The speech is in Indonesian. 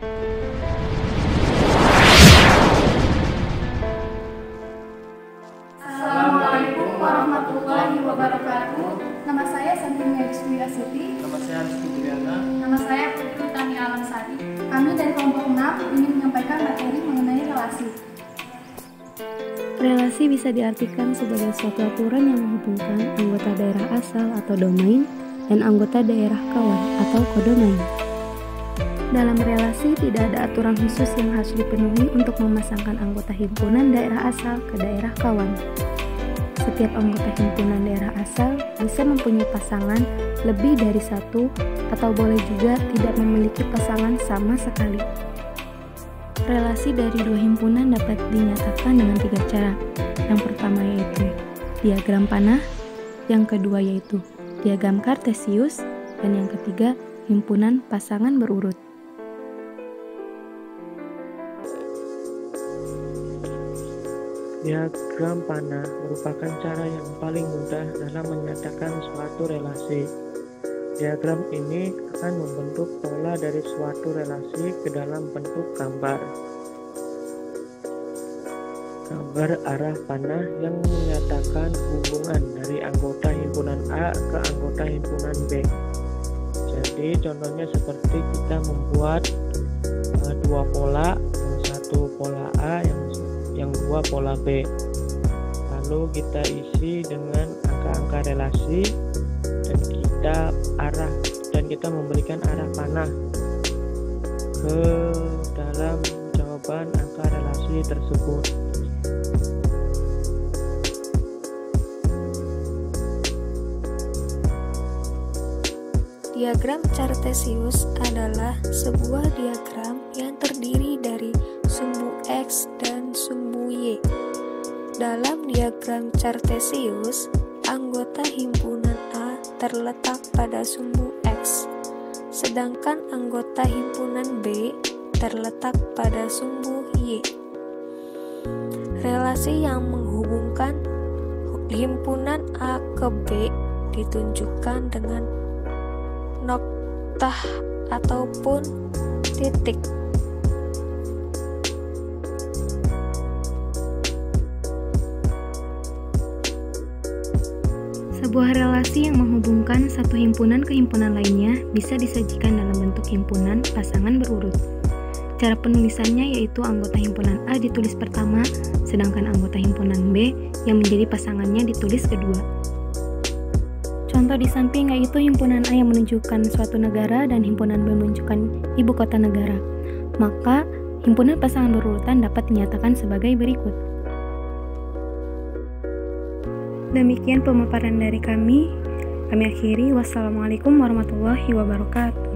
Assalamualaikum warahmatullahi wabarakatuh. Nama saya Santinia Rizky Siti. Nama saya Rizky Triana. Nama saya Putri Tani Alamsari. Kami dari kelompok 6 ingin menyampaikan materi mengenai relasi. Relasi bisa diartikan sebagai suatu aturan yang menghubungkan anggota daerah asal atau domain dan anggota daerah kawan atau kodomain. Dalam relasi tidak ada aturan khusus yang harus dipenuhi untuk memasangkan anggota himpunan daerah asal ke daerah kawan. Setiap anggota himpunan daerah asal bisa mempunyai pasangan lebih dari satu atau boleh juga tidak memiliki pasangan sama sekali. Relasi dari dua himpunan dapat dinyatakan dengan tiga cara. Yang pertama yaitu diagram panah, yang kedua yaitu diagram kartesius, dan yang ketiga himpunan pasangan berurut. Diagram panah merupakan cara yang paling mudah dalam menyatakan suatu relasi. Diagram ini akan membentuk pola dari suatu relasi ke dalam bentuk gambar. Gambar arah panah yang menyatakan hubungan dari anggota himpunan A ke anggota himpunan B. Jadi contohnya seperti kita membuat uh, dua pola, satu pola A pola B. Lalu kita isi dengan angka-angka relasi dan kita arah dan kita memberikan arah panah ke dalam jawaban angka relasi tersebut. Diagram Cartesius adalah sebuah diagram yang terdiri dari sumbu X dan Y. Dalam diagram Cartesius, anggota himpunan A terletak pada sumbu X, sedangkan anggota himpunan B terletak pada sumbu Y. Relasi yang menghubungkan himpunan A ke B ditunjukkan dengan noktah ataupun titik. Sebuah relasi yang menghubungkan satu himpunan ke himpunan lainnya bisa disajikan dalam bentuk himpunan pasangan berurut. Cara penulisannya yaitu anggota himpunan A ditulis pertama, sedangkan anggota himpunan B yang menjadi pasangannya ditulis kedua. Contoh di samping yaitu himpunan A yang menunjukkan suatu negara dan himpunan B menunjukkan ibu kota negara. Maka, himpunan pasangan berurutan dapat dinyatakan sebagai berikut. Demikian pemaparan dari kami. Kami akhiri. Wassalamualaikum warahmatullahi wabarakatuh.